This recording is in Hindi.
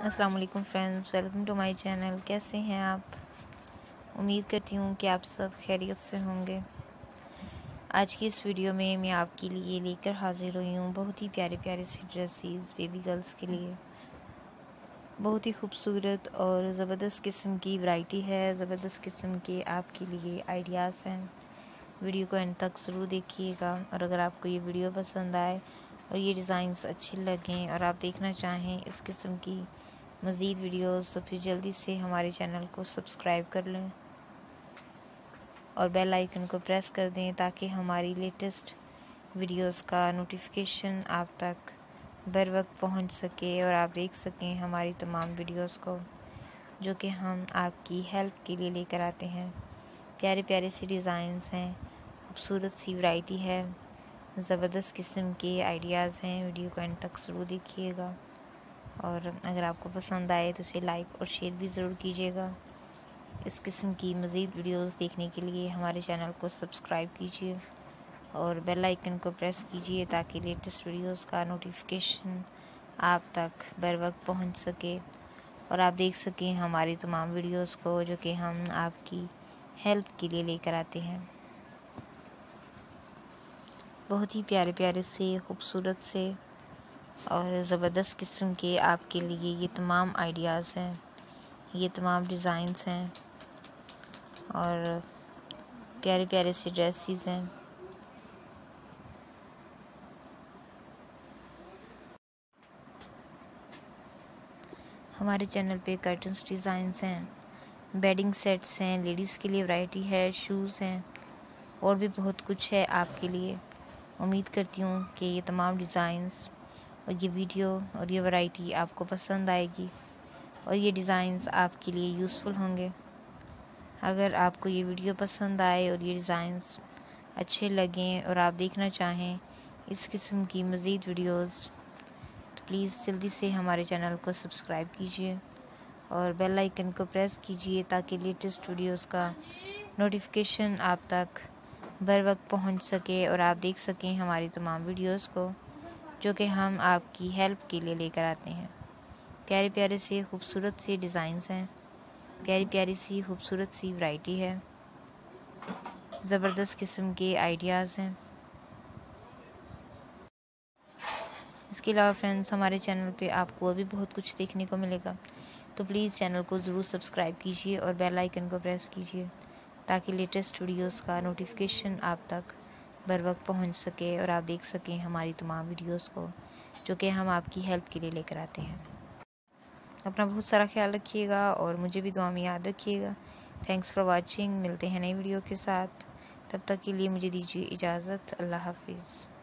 अस्सलाम वालेकुम friends, welcome to my channel. कैसे हैं आप? उम्मीद करती हूँ कि आप सब खैरियत से होंगे। आज की इस वीडियो में मैं आपके लिए लेकर हाजिर हुई हूँ बहुत ही प्यारे प्यारे सी ड्रेसेस बेबी गर्ल्स के लिए। बहुत ही खूबसूरत और ज़बरदस्त किस्म की वैरायटी है, ज़बरदस्त किस्म के आपके लिए आइडियाज़ हैं। वीडियो को एंड तक ज़रूर देखिएगा और अगर आपको ये वीडियो पसंद आए और ये डिज़ाइंस अच्छे लगें और आप देखना चाहें इस किस्म की मज़ीद वीडियोस तो फिर जल्दी से हमारे चैनल को सब्सक्राइब कर लें। और बेल आइकन को प्रेस कर दें ताकि हमारी लेटेस्ट वीडियोस का नोटिफिकेशन आप तक बर वक्त पहुँच सके और आप देख सकें हमारी तमाम वीडियोस को, जो कि हम आपकी हेल्प के लिए लेकर आते हैं। प्यारे प्यारे सी डिज़ाइंस हैं, खूबसूरत सी वैरायटी है, ज़बरदस्त किस्म के आइडियाज़ हैं। वीडियो को एंड तक ज़रूर देखिएगा। और अगर आपको पसंद आए तो इसे लाइक और शेयर भी ज़रूर कीजिएगा। इस किस्म की मज़ीद वीडियोस देखने के लिए हमारे चैनल को सब्सक्राइब कीजिए और बेल आइकन को प्रेस कीजिए ताकि लेटेस्ट वीडियोस का नोटिफिकेशन आप तक बर वक्त पहुँच सके। और आप देख सकें हमारी तमाम वीडियोस को जो कि हम आपकी हेल्प के लिए लेकर आते हैं। बहुत ही प्यारे प्यारे से, खूबसूरत से और ज़बरदस्त किस्म के आपके लिए ये तमाम आइडियाज़ हैं, ये तमाम डिज़ाइंस हैं और प्यारे प्यारे से ड्रेसेस हैं। हमारे चैनल पे कर्टन्स डिज़ाइंस हैं बेडिंग सेट्स हैं लेडीज़ के लिए वैरायटी है शूज़ हैं और भी बहुत कुछ है आपके लिए। उम्मीद करती हूँ कि ये तमाम डिज़ाइंस और ये वीडियो और ये वैरायटी आपको पसंद आएगी और ये डिज़ाइंस आपके लिए यूज़फुल होंगे। अगर आपको ये वीडियो पसंद आए और ये डिज़ाइंस अच्छे लगें और आप देखना चाहें इस किस्म की मज़ीद वीडियोस तो प्लीज़ जल्दी से हमारे चैनल को सब्सक्राइब कीजिए और बेल आइकन को प्रेस कीजिए ताकि लेटेस्ट वीडियोस का नोटिफिकेशन आप तक बर वक्त पहुँच सके और आप देख सकें हमारी तमाम वीडियोस को। जो कि हम आपकी हेल्प के लिए लेकर आते हैं। प्यारे प्यारे से खूबसूरत सी डिज़ाइंस हैं। प्यारी प्यारी सी खूबसूरत सी वैरायटी है। ज़बरदस्त किस्म के आइडियाज़ हैं। इसके अलावा फ्रेंड्स हमारे चैनल पे आपको अभी बहुत कुछ देखने को मिलेगा। तो प्लीज़ चैनल को ज़रूर सब्सक्राइब कीजिए और बेल आइकन को प्रेस कीजिए, ताकि लेटेस्ट वीडियोस का नोटिफिकेशन आप तक बर वक्त पहुँच सके और आप देख सकें हमारी तमाम वीडियोस को, जो कि हम आपकी हेल्प के लिए लेकर आते हैं। अपना बहुत सारा ख्याल रखिएगा और मुझे भी दुआ में याद रखिएगा। थैंक्स फॉर वाचिंग मिलते हैं नई वीडियो के साथ। तब तक के लिए मुझे दीजिए इजाज़त। अल्लाह हाफिज़।